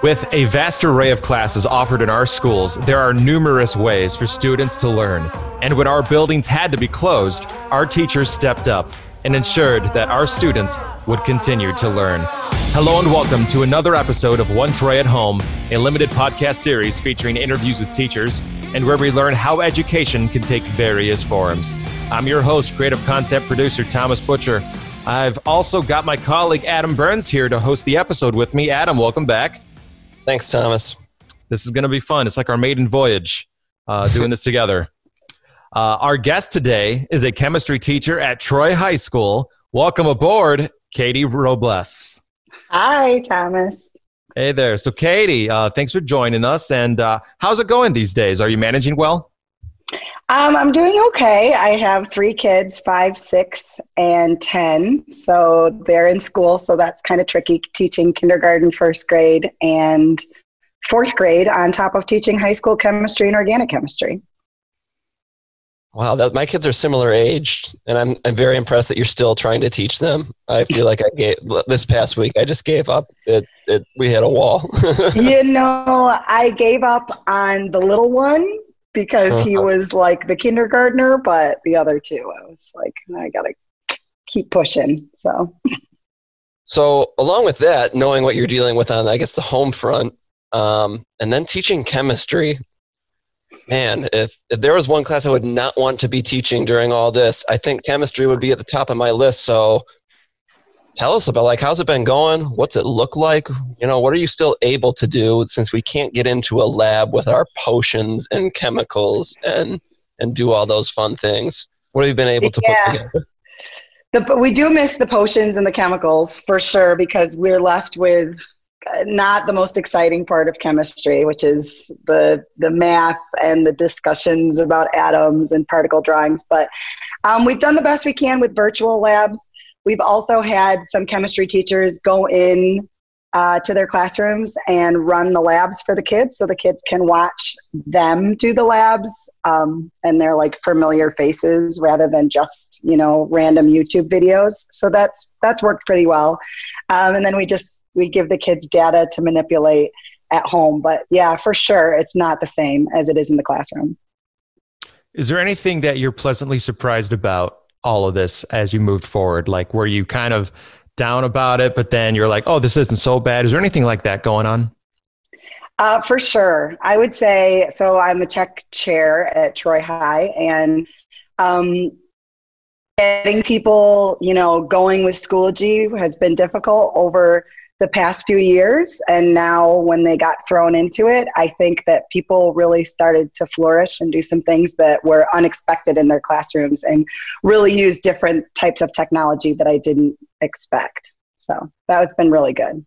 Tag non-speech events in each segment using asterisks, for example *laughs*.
With a vast array of classes offered in our schools, there are numerous ways for students to learn. And when our buildings had to be closed, our teachers stepped up and ensured that our students would continue to learn. Hello and welcome to another episode of One Troy at Home, a limited podcast series featuring interviews with teachers and where we learn how education can take various forms. I'm your host, creative content producer Thomas Butcher. I've also got my colleague Adam Burns here to host the episode with me. Adam, welcome back. Thanks, Thomas. This is going to be fun. It's like our maiden voyage uh, *laughs* doing this together. Uh, our guest today is a chemistry teacher at Troy High School. Welcome aboard, Katie Robles. Hi, Thomas. Hey there. So, Katie, uh, thanks for joining us. And uh, how's it going these days? Are you managing well? Um, I'm doing okay. I have three kids five, six, and 10. So they're in school. So that's kind of tricky teaching kindergarten, first grade, and fourth grade on top of teaching high school chemistry and organic chemistry. Wow, that, my kids are similar age, and I'm I'm very impressed that you're still trying to teach them. I feel like I gave this past week. I just gave up. It, it we hit a wall. *laughs* you know, I gave up on the little one because he uh-huh. was like the kindergartner, but the other two, I was like, I gotta keep pushing. So, so along with that, knowing what you're dealing with on, I guess, the home front, um, and then teaching chemistry, man, if, if there was one class I would not want to be teaching during all this, I think chemistry would be at the top of my list. So, tell us about like how's it been going what's it look like you know what are you still able to do since we can't get into a lab with our potions and chemicals and and do all those fun things what have you been able to yeah. put together the, we do miss the potions and the chemicals for sure because we're left with uh, not the most exciting part of chemistry, which is the the math and the discussions about atoms and particle drawings. But um, we've done the best we can with virtual labs. We've also had some chemistry teachers go in uh, to their classrooms and run the labs for the kids so the kids can watch them do the labs um, and they're like familiar faces rather than just you know random youtube videos. So that's that's worked pretty well. Um, and then we just we give the kids data to manipulate at home. But yeah for sure it's not the same as it is in the classroom. Is there anything that you're pleasantly surprised about all of this as you moved forward? Like, were you kind of down about it, but then you're like, oh, this isn't so bad? Is there anything like that going on? Uh, for sure. I would say so. I'm a tech chair at Troy High, and um, getting people, you know, going with Schoology has been difficult over the past few years. And now, when they got thrown into it, I think that people really started to flourish and do some things that were unexpected in their classrooms and really use different types of technology that I didn't expect. So that has been really good.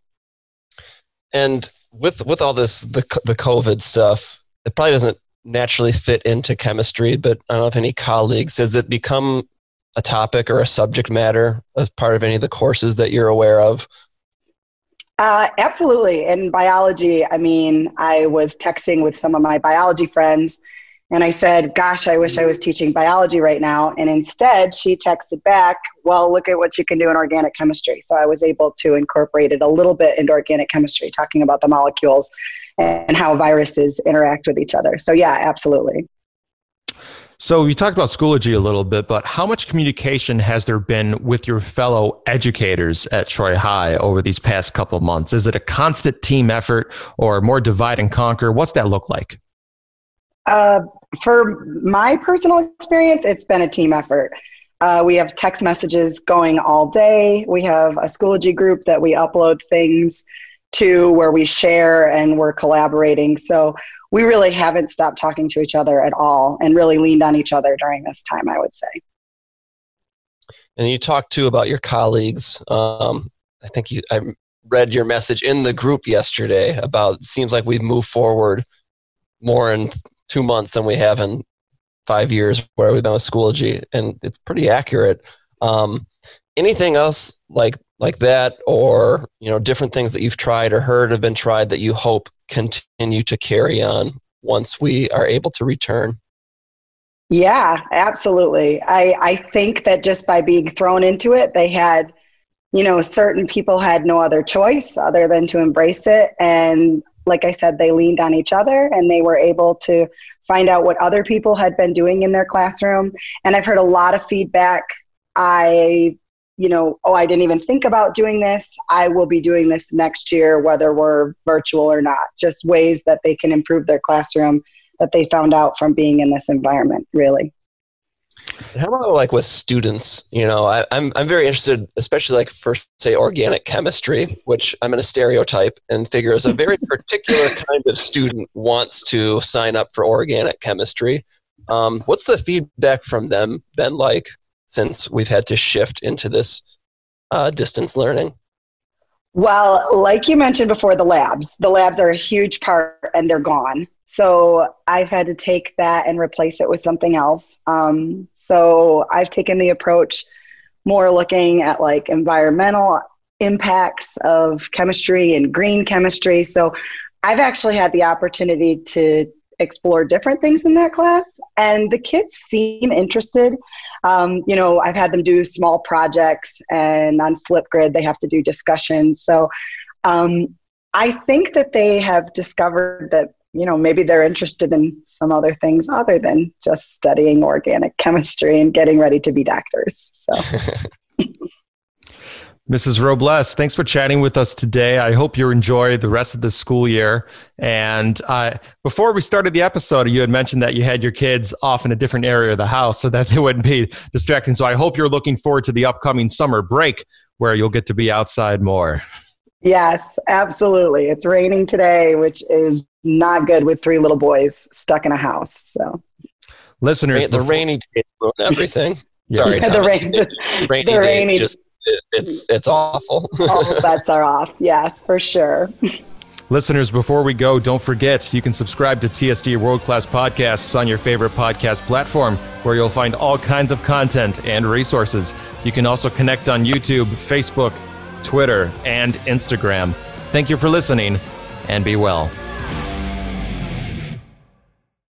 And with with all this the the COVID stuff, it probably doesn't naturally fit into chemistry. But I don't know if any colleagues has it become a topic or a subject matter as part of any of the courses that you're aware of uh, absolutely. In biology, I mean, I was texting with some of my biology friends and I said, Gosh, I wish I was teaching biology right now. And instead, she texted back, Well, look at what you can do in organic chemistry. So I was able to incorporate it a little bit into organic chemistry, talking about the molecules and how viruses interact with each other. So, yeah, absolutely. So you talked about Schoology a little bit, but how much communication has there been with your fellow educators at Troy High over these past couple months? Is it a constant team effort or more divide and conquer? What's that look like? Uh, for my personal experience, it's been a team effort. Uh, we have text messages going all day. We have a Schoology group that we upload things to where we share and we're collaborating. So we really haven't stopped talking to each other at all and really leaned on each other during this time, I would say. And you talked too about your colleagues. Um, I think you, I read your message in the group yesterday about it seems like we've moved forward more in two months than we have in five years where we've been with Schoology, and it's pretty accurate. Um, anything else like like that, or you know, different things that you've tried or heard have been tried that you hope continue to carry on once we are able to return. Yeah, absolutely. I, I think that just by being thrown into it, they had you know, certain people had no other choice other than to embrace it. And like I said, they leaned on each other and they were able to find out what other people had been doing in their classroom. And I've heard a lot of feedback. I, you know, oh, I didn't even think about doing this. I will be doing this next year, whether we're virtual or not, just ways that they can improve their classroom that they found out from being in this environment, really. How about like with students? You know, I, am I'm, I'm very interested, especially like for say organic chemistry, which I'm going to stereotype and figure is a very *laughs* particular kind of student wants to sign up for organic chemistry. Um, what's the feedback from them been like since we've had to shift into this uh, distance learning? Well, like you mentioned before, the labs. The labs are a huge part and they're gone. So I've had to take that and replace it with something else. Um, so I've taken the approach more looking at like environmental impacts of chemistry and green chemistry. So I've actually had the opportunity to explore different things in that class, and the kids seem interested. Um, you know, I've had them do small projects, and on Flipgrid, they have to do discussions. So um, I think that they have discovered that you know maybe they're interested in some other things other than just studying organic chemistry and getting ready to be doctors so *laughs* Mrs. Robles, thanks for chatting with us today. I hope you enjoy the rest of the school year. And uh, before we started the episode, you had mentioned that you had your kids off in a different area of the house so that *laughs* they wouldn't be distracting. So I hope you're looking forward to the upcoming summer break where you'll get to be outside more. Yes, absolutely. It's raining today, which is not good with three little boys stuck in a house. So, listeners, the before- rainy day ruin everything. *laughs* yeah. Sorry, yeah, *laughs* the, rain, the, rainy, the rainy just it's it's awful. All *laughs* bets are off. Yes, for sure. Listeners, before we go, don't forget you can subscribe to TSD World Class Podcasts on your favorite podcast platform, where you'll find all kinds of content and resources. You can also connect on YouTube, Facebook, Twitter, and Instagram. Thank you for listening, and be well.